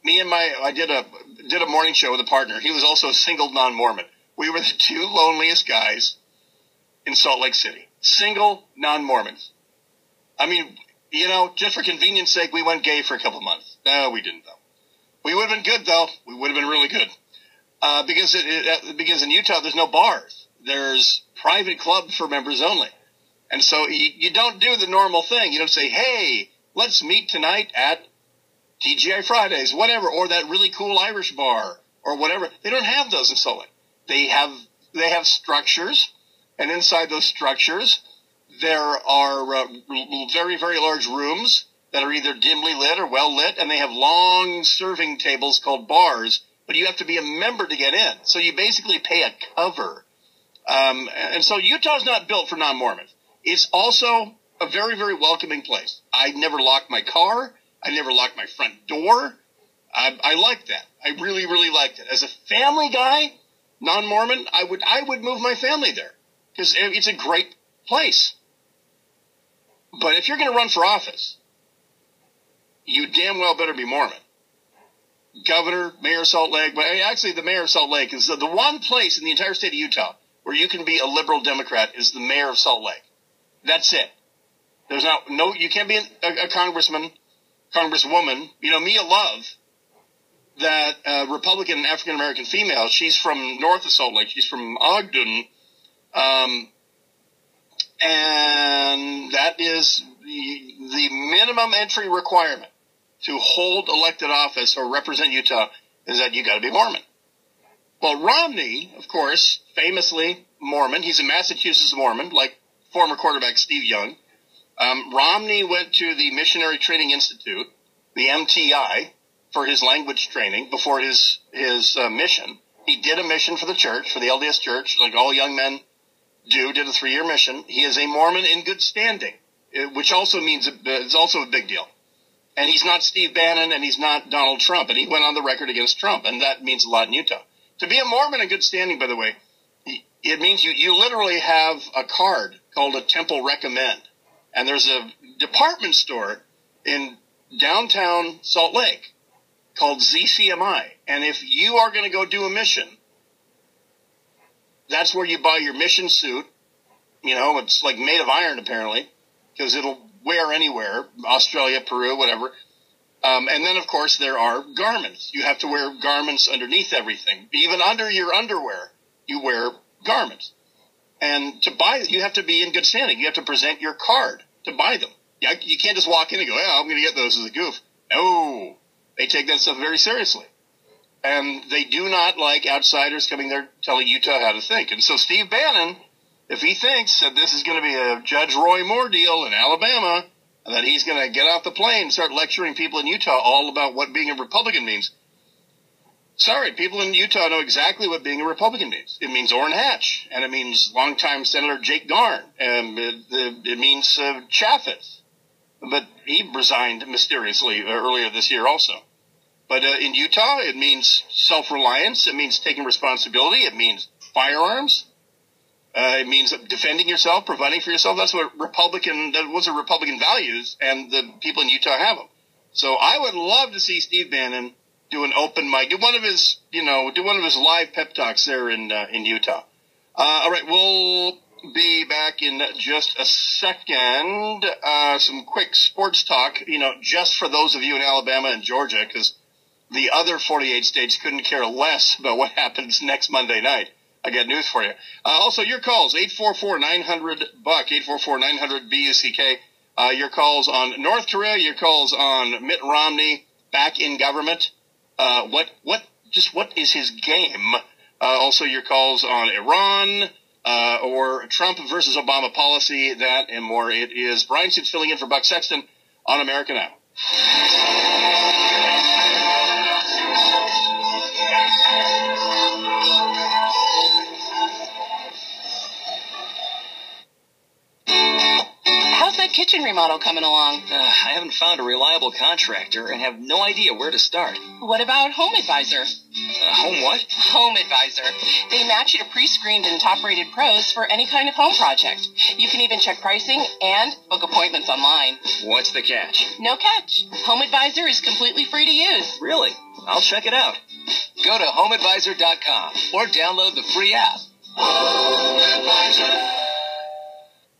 Me and my, I did a, did a morning show with a partner. He was also a single non-Mormon. We were the two loneliest guys in Salt Lake City. Single non-Mormons. I mean, you know, just for convenience sake, we went gay for a couple months. No, we didn't though. We would have been good though. We would have been really good. Uh, because it, it, because in Utah there's no bars. There's private club for members only. And so you, you don't do the normal thing. You don't say, hey, let's meet tonight at TGI Fridays, whatever, or that really cool Irish bar, or whatever. They don't have those in Salt Lake. They have, they have structures, and inside those structures, there are uh, very, very large rooms that are either dimly lit or well lit, and they have long serving tables called bars, but you have to be a member to get in. So you basically pay a cover. Um, and so Utah's not built for non-Mormons. It's also a very, very welcoming place. I never locked my car. I never locked my front door. I, I that. I really, really liked it. As a family guy, non-Mormon, I would, I would move my family there because it's a great place. But if you're going to run for office, you damn well better be Mormon. Governor, Mayor of Salt Lake, but eh, actually the Mayor of Salt Lake is the, the one place in the entire state of Utah where you can be a liberal Democrat is the Mayor of Salt Lake. That's it. There's not, no, you can't be a, a congressman, congresswoman. You know, Mia Love, that uh, Republican African American female, she's from north of Salt Lake. She's from Ogden. Um, and that is the, the minimum entry requirement to hold elected office or represent Utah is that you got to be Mormon. Well, Romney, of course, famously Mormon. He's a Massachusetts Mormon, like former quarterback Steve Young. Um, Romney went to the Missionary Training Institute, the MTI, for his language training before his his uh, mission. He did a mission for the church, for the LDS Church, like all young men do. Did a three year mission. He is a Mormon in good standing, uh, which also means it's also a big deal. And he's not Steve Bannon, and he's not Donald Trump, and he went on the record against Trump, and that means a lot in Utah. To be a Mormon in good standing, by the way, it means you you literally have a card called a Temple Recommend, and there's a department store in downtown Salt Lake called ZCMI. And if you are going to go do a mission, that's where you buy your mission suit. You know, it's like made of iron apparently, because it'll wear anywhere, Australia, Peru, whatever. Um, and then, of course, there are garments. You have to wear garments underneath everything. Even under your underwear, you wear garments. And to buy, you have to be in good standing. You have to present your card to buy them. You can't just walk in and go, "Yeah, I'm going to get those as a goof." No, take that stuff very seriously, and they do not like outsiders coming there telling Utah how to think. And so Steve Bannon, if he thinks that this is going to be a Judge Roy Moore deal in Alabama, and that he's going to get off the plane and start lecturing people in Utah all about what being a Republican means. Sorry, people in Utah know exactly what being a Republican means. It means Orrin Hatch, and it means longtime Senator Jake Garn, and it, it, means uh, Chaffetz. But he resigned mysteriously earlier this year also. But uh, in Utah, it means self-reliance. It means taking responsibility. It means firearms. Uh, it means defending yourself, providing for yourself. That's what Republican, that was a Republican values, and the people in Utah have them. So I would love to see Steve Bannon do an open mic, do one of his, you know, do one of his live pep talks there in uh, in Utah. Uh, all right, we'll be back in just a second. Uh, some quick sports talk, you know, just for those of you in Alabama and Georgia, because the other 48 states couldn't care less about what happens next Monday night. I got news for you. Uh, also, your calls, 844-900-BUCK, 844-900-BUCK. Uh, your calls on North Korea, your calls on Mitt Romney back in government. Uh, what, what, just what is his game? Uh, also, your calls on Iran, uh, or Trump versus Obama policy, that and more. It is Bryan Suits filling in for Buck Sexton on America Now. How's that kitchen remodel coming along? Uh, I haven't found a reliable contractor and have no idea where to start. What about Home Advisor? Uh, home what? Home Advisor. They match you to pre-screened and top-rated pros for any kind of home project. You can even check pricing and book appointments online. What's the catch? No catch. Home Advisor is completely free to use. Really? I'll check it out. Go to homeadvisor.com or download the free app.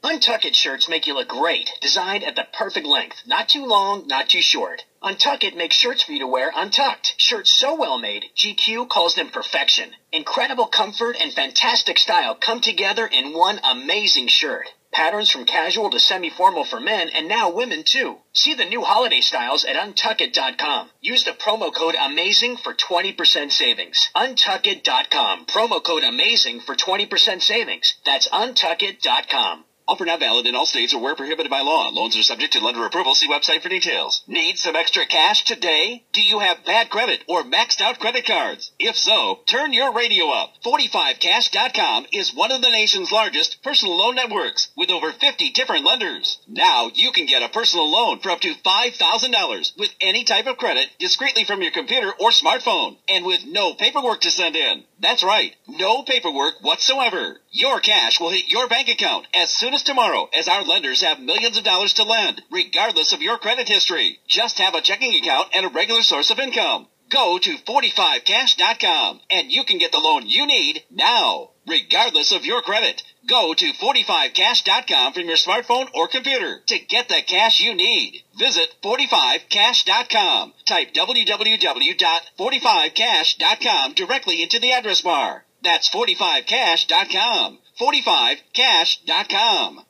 UNTUCKit shirts make you look great, designed at the perfect length. Not too long, not too short. UNTUCKit makes shirts for you to wear untucked. Shirts so well made, GQ calls them perfection. Incredible comfort and fantastic style come together in one amazing shirt. Patterns from casual to semi-formal for men and now women too. See the new holiday styles at untuckit.com. Use the promo code AMAZING for 20% savings. Untuckit.com. Promo code AMAZING for 20% savings. That's untuckit.com. Offer not valid in all states or where prohibited by law. Loans are subject to lender approval. See website for details. Need some extra cash today? Do you have bad credit or maxed out credit cards? If so, turn your radio up. 45cash.com is one of the nation's largest personal loan networks with over 50 different lenders. Now you can get a personal loan for up to $5,000 with any type of credit discreetly from your computer or smartphone and with no paperwork to send in. That's right. No paperwork whatsoever. Your cash will hit your bank account as soon as tomorrow as our lenders have millions of dollars to lend, regardless of your credit history. Just have a checking account and a regular source of income. Go to 45cash.com and you can get the loan you need now, regardless of your credit. Go to 45cash.com from your smartphone or computer to get the cash you need. Visit 45cash.com. Type www.45cash.com directly into the address bar. That's 45cash.com. 45cash.com.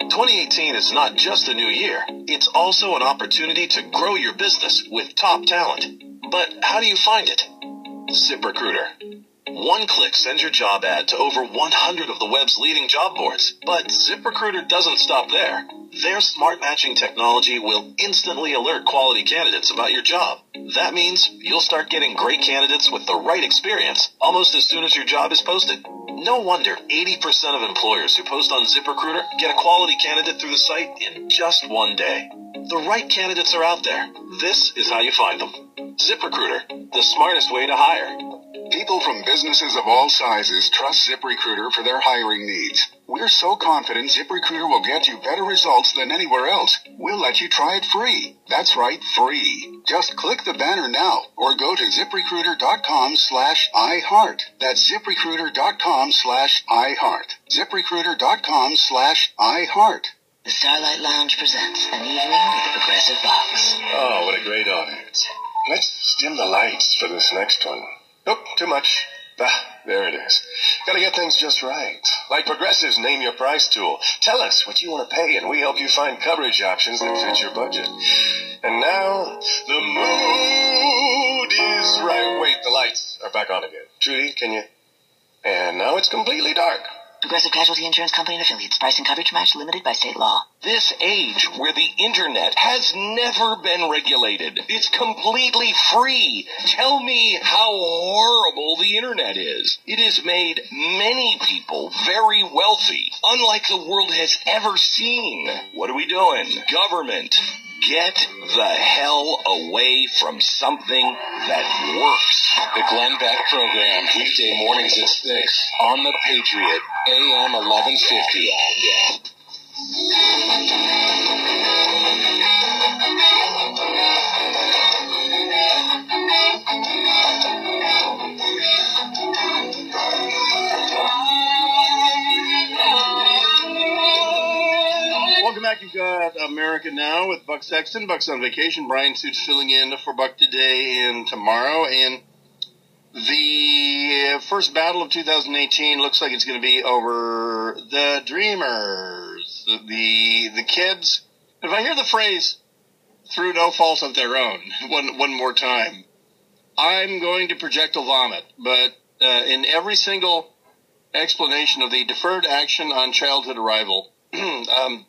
2018 is not just a new year. It's also an opportunity to grow your business with top talent. But how do you find it? ZipRecruiter. One click sends your job ad to over 100 of the web's leading job boards. But ZipRecruiter doesn't stop there. Their smart matching technology will instantly alert quality candidates about your job. That means you'll start getting great candidates with the right experience almost as soon as your job is posted. No wonder 80% of employers who post on ZipRecruiter get a quality candidate through the site in just one day. The right candidates are out there. This is how you find them. ZipRecruiter, the smartest way to hire. People from businesses of all sizes trust ZipRecruiter for their hiring needs. We're so confident ZipRecruiter will get you better results than anywhere else. We'll let you try it free. That's right, free. Just click the banner now or go to ziprecruiter.com slash iHeart. That's ziprecruiter.com slash iHeart. ziprecruiter.com slash iHeart. The Starlight Lounge presents an evening with the Progressive Box. Oh, what a great audience. Let's dim the lights for this next one. Nope, too much. Ah, there it is. Gotta get things just right. Like Progressive's Name Your Price tool. Tell us what you want to pay, and we help you find coverage options that fit your budget. And now, the mood is right. Wait, the lights are back on again. Trudy, can you? And now it's completely dark. Progressive Casualty Insurance Company and affiliates. Price and coverage match limited by state law. This age where the internet has never been regulated. It's completely free. Tell me how horrible the internet is. It has made many people very wealthy, unlike the world has ever seen. What are we doing? Government. Get the hell away from something that works. The Glenn Beck Program, weekday mornings at 6 on The Patriot, AM 1150. Got America Now with Buck Sexton. Buck's on vacation. Bryan Suits filling in for Buck today and tomorrow. And the first battle of 2018 looks like it's going to be over the Dreamers, the the kids. If I hear the phrase "through no fault of their own" one one more time, I'm going to projectile vomit. But uh, in every single explanation of the deferred action on childhood arrival, um,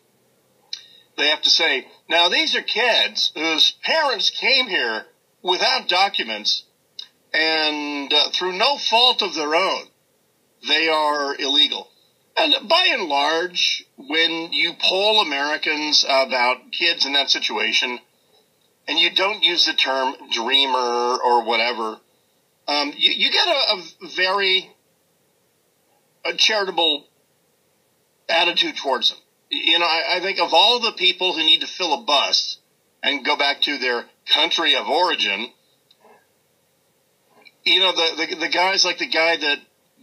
they have to say, now these are kids whose parents came here without documents and uh, through no fault of their own, they are illegal. And by and large, when you poll Americans about kids in that situation, and you don't use the term dreamer or whatever, um, you, you get a, a very a charitable attitude towards them. You know, I, I think of all the people who need to fill a bus and go back to their country of origin, you know, the, the, the guys like the guy that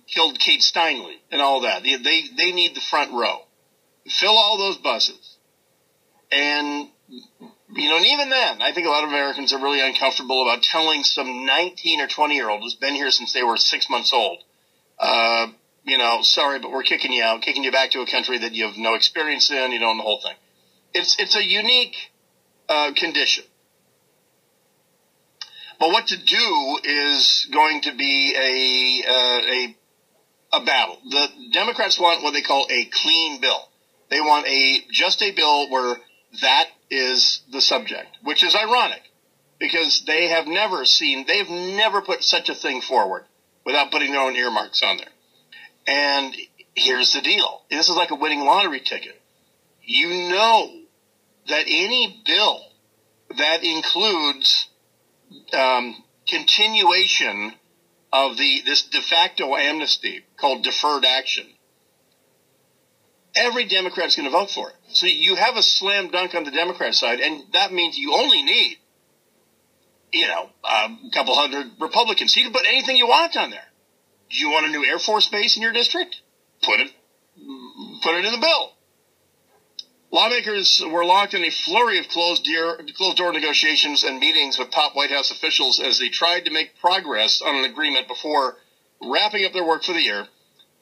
killed Kate Steinle and all that, they, they, need the front row. Fill all those buses. And, you know, and even then, I think a lot of Americans are really uncomfortable about telling some 19 or 20 year old who's been here since they were six months old, uh, you know, sorry, but we're kicking you out, kicking you back to a country that you have no experience in, you know, and the whole thing. It's, it's a unique, uh, condition. But what to do is going to be a, uh, a, a battle. The Democrats want what they call a clean bill. They want a, just a bill where that is the subject, which is ironic because they have never seen, they've never put such a thing forward without putting their own earmarks on there. And here's the deal. This is like a winning lottery ticket. You know that any bill that includes um, continuation of the this de facto amnesty called deferred action, every Democrat is going to vote for it. So you have a slam dunk on the Democrat side, and that means you only need, you know, a couple hundred Republicans. You can put anything you want on there. Do you want a new Air Force base in your district? Put it, put it in the bill. Lawmakers were locked in a flurry of closed door, closed door negotiations and meetings with top White House officials as they tried to make progress on an agreement before wrapping up their work for the year.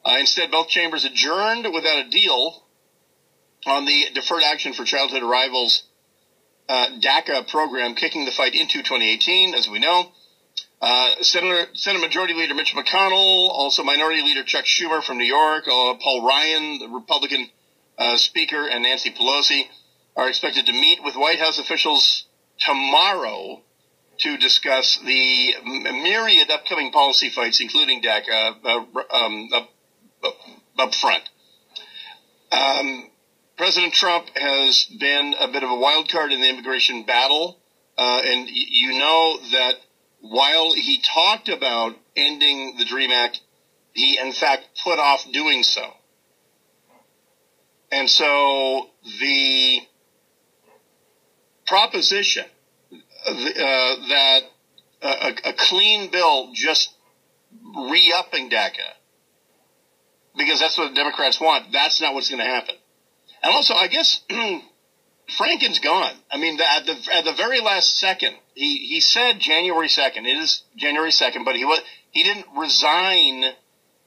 Uh, instead, both chambers adjourned without a deal on the Deferred Action for Childhood Arrivals uh, DACA program, kicking the fight into 2018, as we know. Uh, Senator, Senate Majority Leader Mitch McConnell, also Minority Leader Chuck Schumer from New York, uh, Paul Ryan, the Republican uh, Speaker, and Nancy Pelosi are expected to meet with White House officials tomorrow to discuss the myriad upcoming policy fights, including DACA, uh, um, up, up, front. Um, President Trump has been a bit of a wild card in the immigration battle, uh, and y- you know that while he talked about ending the DREAM Act, he in fact put off doing so. And so the proposition uh, that a, a, clean bill just re-upping DACA, because that's what the Democrats want, that's not what's going to happen. And also, I guess Franken's gone. I mean, the, at the at the very last second, he he said January second. It is January second, but he was he didn't resign.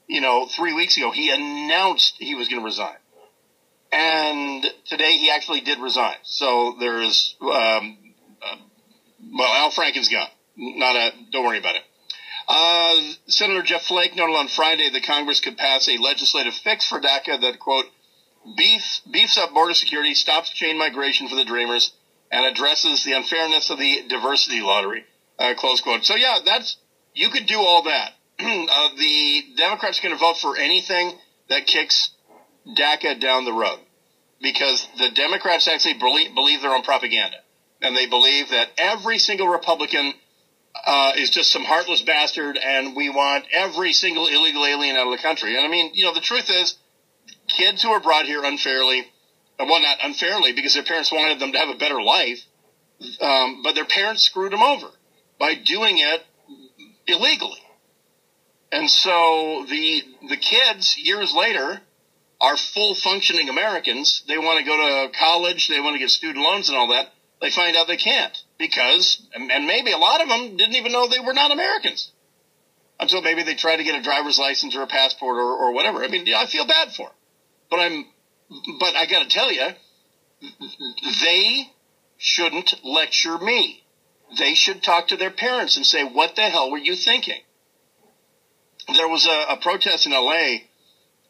You know, three weeks ago, he announced he was going to resign, and today he actually did resign. So there is, um, uh, well, Al Franken's gone. Not a. Don't worry about it. Uh, Senator Jeff Flake noted on Friday that Congress could pass a legislative fix for DACA that quote beefs, beefs up border security, stops chain migration for the Dreamers, and addresses the unfairness of the diversity lottery. Uh, close quote. So yeah, that's you could do all that. uh, the Democrats are going to vote for anything that kicks DACA down the road because the Democrats actually believe, believe their own propaganda, and they believe that every single Republican uh, is just some heartless bastard, and we want every single illegal alien out of the country. And I mean, you know, the truth is kids who are brought here unfairly, uh, well, not unfairly because their parents wanted them to have a better life, um, but their parents screwed them over by doing it illegally. And so the the kids years later are full functioning Americans. They want to go to college, they want to get student loans and all that. They find out they can't because, and maybe a lot of them didn't even know they were not Americans until maybe they try to get a driver's license or a passport or, or whatever. I mean, I feel bad for them. But I'm, but I got to tell you, they shouldn't lecture me. They should talk to their parents and say, "What the hell were you thinking?" There was a, a protest in L.A.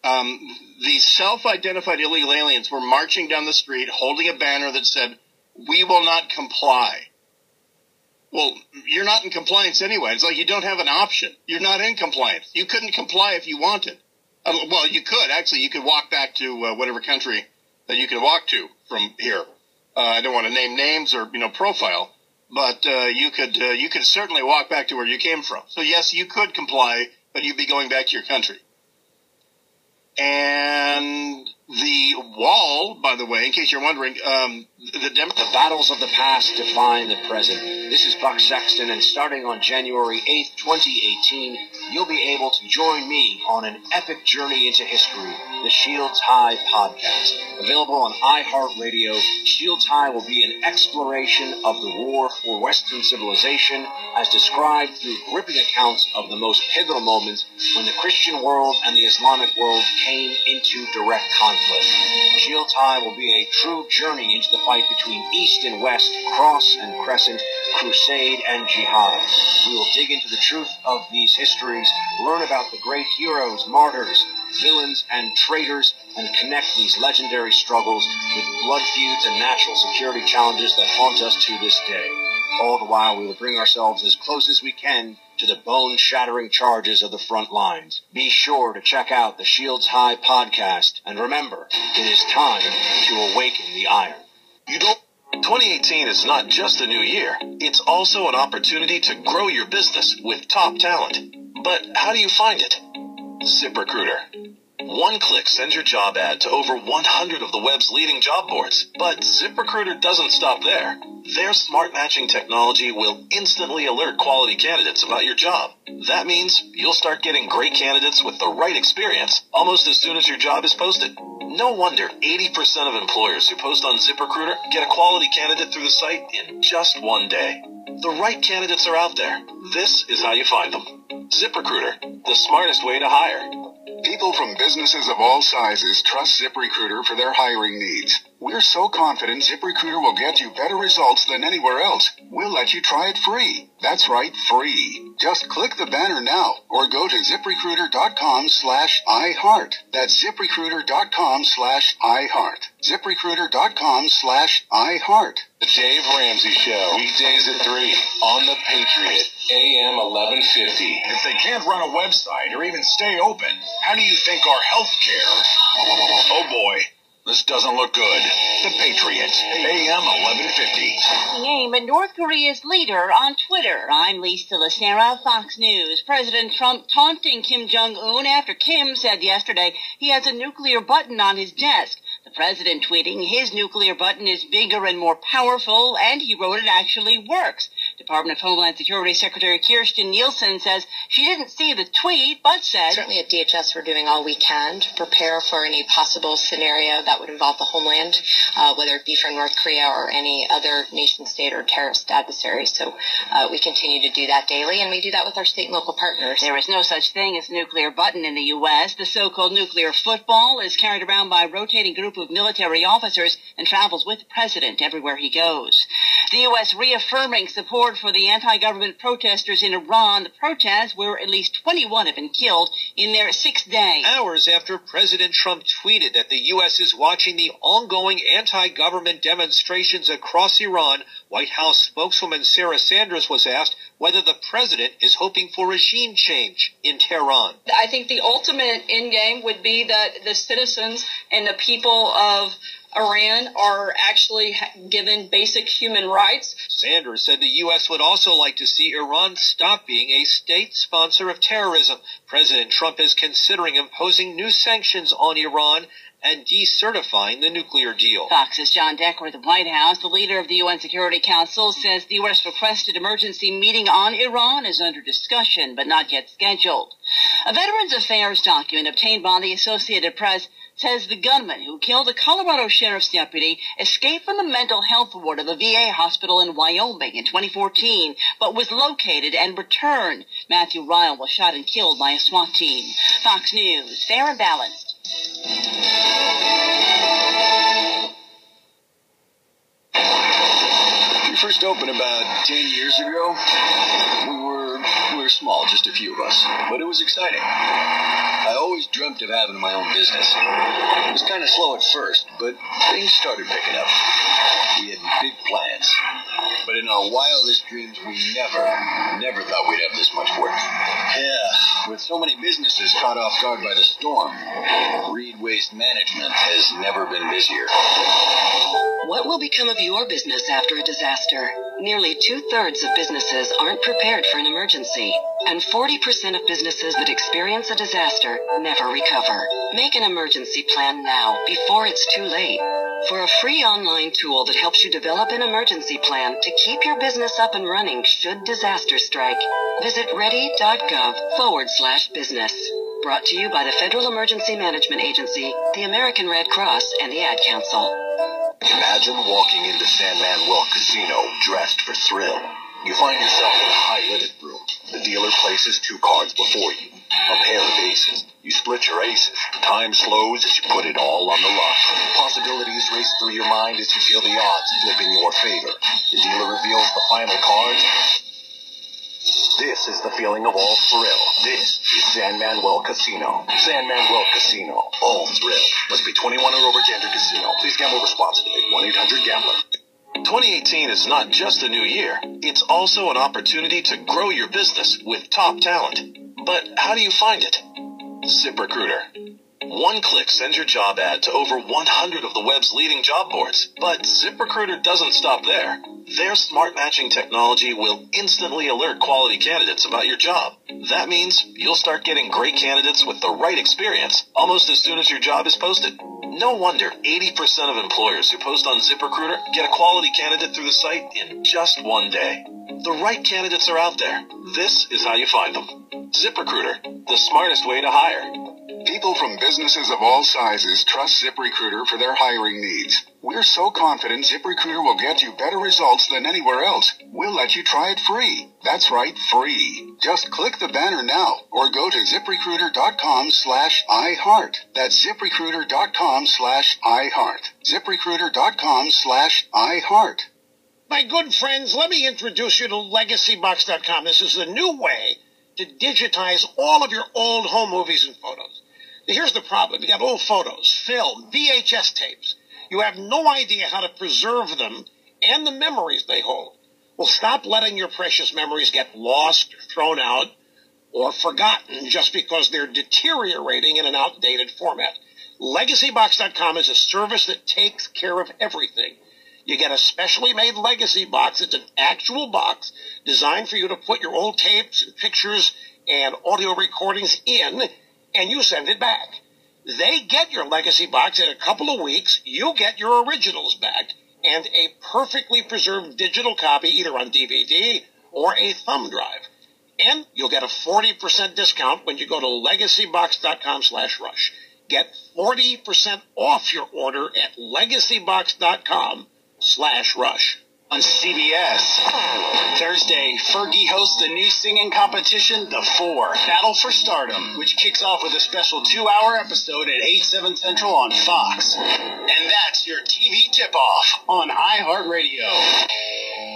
Um, the self-identified illegal aliens were marching down the street holding a banner that said, "We will not comply." Well, you're not in compliance anyway. It's like you don't have an option. You're not in compliance. You couldn't comply if you wanted. Uh, well, you could actually. You could walk back to uh, whatever country that you can walk to from here. Uh, I don't want to name names or you know profile, but uh, you could uh, you could certainly walk back to where you came from. So yes, you could comply, but you'd be going back to your country. And the wall, by the way, in case you're wondering, um, the, the battles of the past define the present. This is Buck Sexton, and starting on January 8th, 2018, you'll be able to join me on an epic journey into history, the Shields High podcast. Available on iHeartRadio, Shields High will be an exploration of the war for Western civilization as described through gripping accounts of the most pivotal moments when the Christian world and the Islamic world came into direct conflict conflict. Shields High will be a true journey into the fight between East and West, Cross and Crescent, Crusade and Jihad. We will dig into the truth of these histories, learn about the great heroes, martyrs, villains, and traitors, and connect these legendary struggles with blood feuds and national security challenges that haunt us to this day. All the while, we will bring ourselves as close as we can to the bone shattering charges of the front lines. Be sure to check out the Shields High podcast. And remember, it is time to awaken the iron. You don't 2018 is not just a new year. It's also an opportunity to grow your business with top talent. But how do you find it? ZipRecruiter. One click sends your job ad to over 100 of the web's leading job boards. But ZipRecruiter doesn't stop there. Their smart matching technology will instantly alert quality candidates about your job. That means you'll start getting great candidates with the right experience almost as soon as your job is posted. No wonder 80% of employers who post on ZipRecruiter get a quality candidate through the site in just one day. The right candidates are out there. This is how you find them. ZipRecruiter, the smartest way to hire. People from businesses of all sizes trust ZipRecruiter for their hiring needs. We're so confident ZipRecruiter will get you better results than anywhere else. We'll let you try it free. That's right, free. Just click the banner now or go to ziprecruiter.com slash iHeart. That's ziprecruiter.com slash iHeart. ziprecruiter.com slash iHeart. The Dave Ramsey Show, weekdays at 3 on The Patriot, AM 1150. If they can't run a website or even stay open, how do you think our health care? Oh boy. This doesn't look good. The Patriots, AM 1150. Aim at North Korea's leader on Twitter. I'm Lisa Lacera, Fox News. President Trump taunting Kim Jong-un after Kim said yesterday he has a nuclear button on his desk. The president tweeting his nuclear button is bigger and more powerful, and he wrote it actually works. Department of Homeland Security Secretary Kirstjen Nielsen says she didn't see the tweet, but said certainly at DHS we're doing all we can to prepare for any possible scenario that would involve the homeland, uh, whether it be from North Korea or any other nation state or terrorist adversary. So uh, we continue to do that daily, and we do that with our state and local partners. There is no such thing as nuclear button in the U.S. The so-called nuclear football is carried around by a rotating group of military officers and travels with the president everywhere he goes. The U.S. reaffirming support for the anti-government protesters in Iran. The protests where at least 21 have been killed in their sixth day. Hours after President Trump tweeted that the U.S. is watching the ongoing anti-government demonstrations across Iran, White House spokeswoman Sarah Sanders was asked whether the president is hoping for regime change in Tehran. I think the ultimate end game would be that the citizens and the people of Iran are actually given basic human rights. Sanders said the U.S. would also like to see Iran stop being a state sponsor of terrorism. President Trump is considering imposing new sanctions on Iran and decertifying the nuclear deal. Fox's John Decker at the White House, the leader of the UN Security Council, says the U.S. requested emergency meeting on Iran is under discussion, but not yet scheduled. A Veterans Affairs document obtained by the Associated Press says the gunman who killed a Colorado sheriff's deputy escaped from the mental health ward of a VA hospital in Wyoming in 2014, but was located and returned. Matthew Riehl was shot and killed by a SWAT team. Fox News, fair and balanced. We first opened about 10 years ago. We were, we were small, just a few of us, but it was exciting. I always dreamt of having my own business. It was kind of slow at first, but things started picking up. We had big plans. But in our wildest dreams, we never, never thought we'd have this much work. Yeah, with so many businesses caught off guard by the storm, Reed Waste Management has never been busier. What will become of your business after a disaster? Nearly two thirds of businesses aren't prepared for an emergency, and 40% of businesses that experience a disaster never recover. Make an emergency plan now before it's too late. For a free online tool that helps you develop an emergency plan to keep your business up and running should disaster strike, visit ready.gov forward slash business. Brought to you by the Federal Emergency Management Agency, the American Red Cross, and the Ad Council. Imagine walking into San Manuel Casino dressed for thrill. You find yourself in a high-limit room. The dealer places two cards before you, a pair of aces. You split your aces. Time slows as you put it all on the line. Possibilities race through your mind as you feel the odds flip in your favor. The dealer reveals the final cards. This is the feeling of all thrill. This is San Manuel Casino. San Manuel Casino. All thrill. Must be 21 or over to enter casino. Please gamble responsibly. 1-800-GAMBLER. 2018 is not just a new year. It's also an opportunity to grow your business with top talent. But how do you find it? ZipRecruiter. One click sends your job ad to over 100 of the web's leading job boards. But ZipRecruiter doesn't stop there. Their smart matching technology will instantly alert quality candidates about your job. That means you'll start getting great candidates with the right experience almost as soon as your job is posted. No wonder 80% of employers who post on ZipRecruiter get a quality candidate through the site in just one day. The right candidates are out there. This is how you find them. ZipRecruiter, the smartest way to hire. People from businesses of all sizes trust ZipRecruiter for their hiring needs. We're so confident ZipRecruiter will get you better results than anywhere else. We'll let you try it free. That's right, free. Just click the banner now or go to ziprecruiter.com slash iHeart. That's ziprecruiter.com slash iHeart. ziprecruiter.com slash iHeart. My good friends, let me introduce you to LegacyBox.com. This is the new way to digitize all of your old home movies and photos. Here's the problem. You got old photos, film, VHS tapes. You have no idea how to preserve them and the memories they hold. Well, stop letting your precious memories get lost thrown out or forgotten just because they're deteriorating in an outdated format. LegacyBox.com is a service that takes care of everything. You get a specially made legacy box. It's an actual box designed for you to put your old tapes and pictures and audio recordings in, and you send it back. They get your legacy box in a couple of weeks. You get your originals back, and a perfectly preserved digital copy either on DVD or a thumb drive. And you'll get a 40% discount when you go to legacybox.com slash rush. Get 40% off your order at legacybox.com slash rush. On CBS. Thursday, Fergie hosts the new singing competition, The Four, Battle for Stardom, which kicks off with a special two-hour episode at 8, 7 Central on Fox. And that's your TV tip-off on iHeartRadio.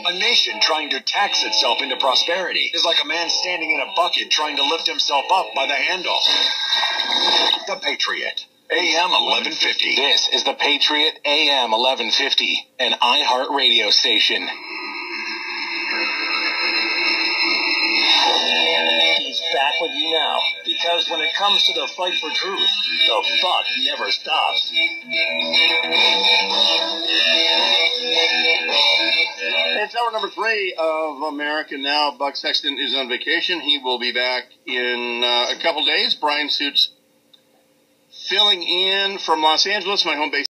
A nation trying to tax itself into prosperity is like a man standing in a bucket trying to lift himself up by the handle. The Patriot. AM 1150. This is the Patriot AM 1150, an iHeart radio station. He's back with you now, because when it comes to the fight for truth, the buck never stops. It's hour number three of America Now. Buck Sexton is on vacation. He will be back in uh, a couple days. Bryan Suits filling in from Los Angeles, my home base.